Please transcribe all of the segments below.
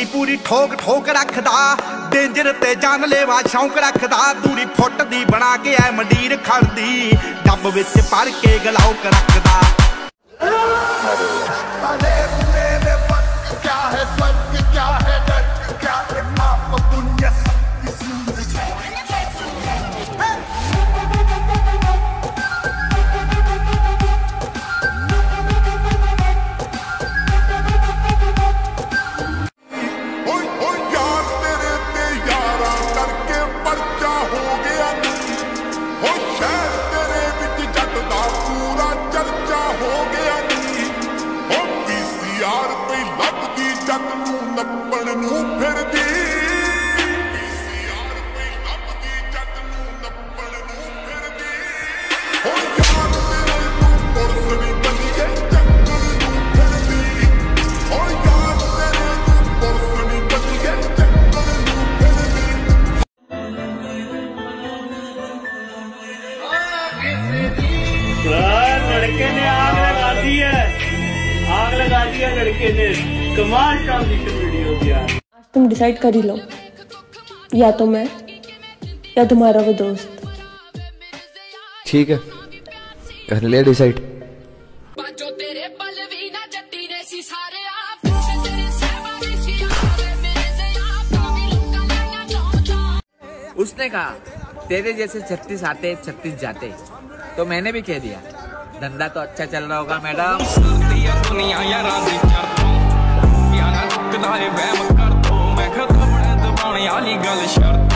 ਜ਼ਿੰਦਗੀ ਪੂਰੀ ਠੋਕ ਠੋਕ ਰੱਖਦਾ ਡੇਂਜਰ ਤੇ ਜਾਨ ਲੈਵਾ ਸ਼ੌਂਕ ਰੱਖਦਾ ਦੂਰੀ ਫੁੱਟ ਦੀ ਬਣਾ ਕੇ ਐ ਮੰਡੀਰ ਖੜਦੀ ਡੱਬ ਵਿੱਚ ਪਰ ਕੇ ਗਲਾਉਕ ਰੱਖਦਾ ਅਰੇ ਅਰੇ ਪੱਕਾ ਹੈ ਬੰਦੀ ਏ ਚੱਕਣ ਨੂੰ ਫਿਰਦੀ यार लड़के ने आग लगा दी है लगा दिया लड़के ने कमाल ट्रांजिशन वीडियो किया। आज तुम डिसाइड कर ही लो। या तो मैं या तुम्हारा वो दोस्त। ठीक है। कर ले डिसाइड उसने कहा तेरे जैसे छत्तीस आते छत्तीस जाते। तो मैंने भी कह दिया धंधा तो अच्छा चल रहा होगा मैडम। ਦੁਨੀਆ ਯਾਰਾਂ ਦੀ ਚਰਤੋਂ ਯਾਰਾਂ ਚੁੱਕਦਾ ਏ, ਵਹਿਮ ਕਰ ਦੋ ਮੈਂ ਖਤਮਣੇ ਦਬਾਉਣ ਵਾਲੀ ਗੱਲ ਸ਼ਰਤ।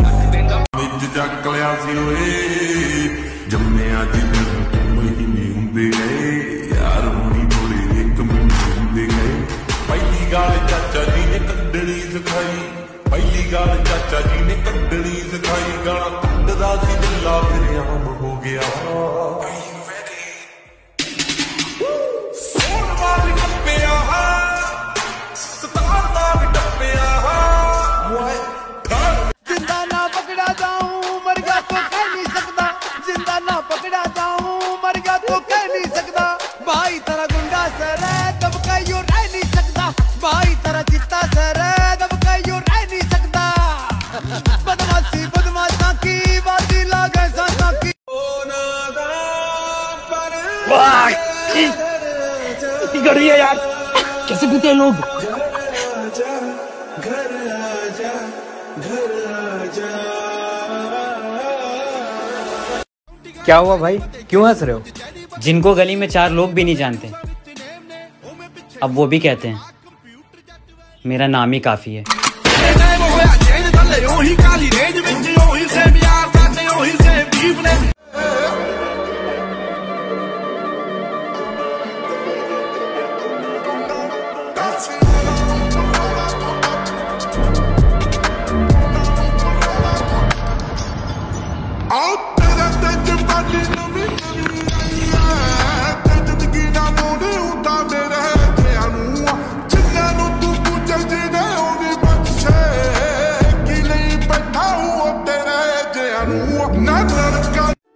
ਰੱਖ ਦਿੰਦਾ। ਵਿੱਚ ਚੱਕ ਲਿਆ ਸੀ ਓਏ। ਜੰਮਿਆ ਦੀ ਦਿਨ ਮਹੀਨੇ ਹੁੰਦੇ ਗਏ। ਯਾਰ ਹੋਣੀ ਥੋੜੇ ਇੱਕ ਮਿੰਟ ਹੁੰਦੇ ਗਏ। ਪਹਿਲੀ ਗੱਲ ਚਾਚਾ ਜੀ ਨੇ ਕੱਢਣੀ ਸਿਖਾਈ। ਪਹਿਲੀ ਗੱਲ ਚਾਚਾ ਜੀ ਨੇ ਕੱਢਣੀ पकड़ा जाऊँ मर गया तो कह नहीं सकता। भाई तेरा गुंडा सर है दब का यो रह नहीं सकता। भाई तेरा चित्ता सर है दब का यो रह नहीं सकता। बदमाशी बदमाशा की बाती लागे सासा की। गड़ी है यार। कैसे पीते हैं लोग? क्या हुआ भाई? क्यों हंस रहे हो? जिनको गली में चार लोग भी नहीं जानते। अब वो भी कहते हैं मेरा नाम ही काफ़ी है।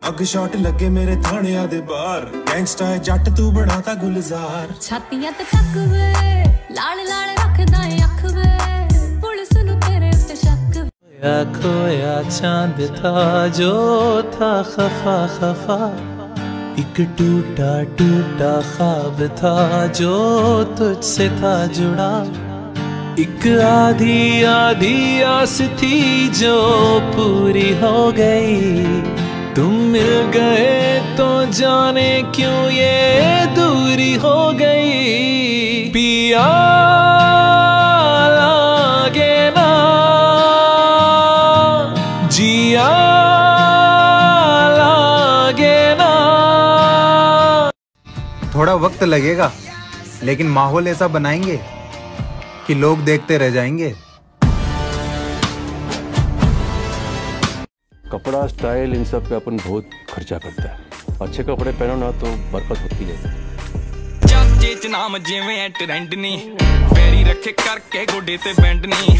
ਅੱਗ ਸ਼ਾਟ ਲੱਗੇ ਮੇਰੇ ਥਾਣਿਆਂ ਦੇ ਬਾਹਰ। ਗੈਂਗਸਟਰ ਹੈ ਜੱਟ ਤੂੰ ਬਣਾਤਾ ਗੁਲਜ਼ਾਰ। ਛਾਤੀਆਂ ਤੇ ਤੱਕ ਵੇ ਲਾਲ ਲਾਲ ਰੱਖਦਾ ਅੱਖ ਵੇ। खोया खोया चाँद था, जो था खफा खफा। एक टूटा टूटा ख्वाब था, जो तुझसे था जुड़ा। एक आधी आधी आस थी, जो पूरी हो गई। तुम मिल गए तो जाने क्यों ये दूरी हो गई? पिया जिया लागे ना थोड़ा वक्त लगेगा लेकिन माहौल ऐसा बनाएंगे कि लोग देखते रह जाएंगे कपड़ा स्टाइल इन सब पे अपन बहुत खर्चा करता है अच्छे कपड़े पहनो ना तो बरकत होती है ਚਾਚੇ ਚ ਨਾਮ ਜਿਵੇਂ ਐ ਟ੍ਰੈਂਡ ਨਹੀਂ ਫੇਰੀ ਰੱਖੇ ਕਰਕੇ ਗੋਡੇ ਤੇ ਬੈਂਡ ਨਹੀਂ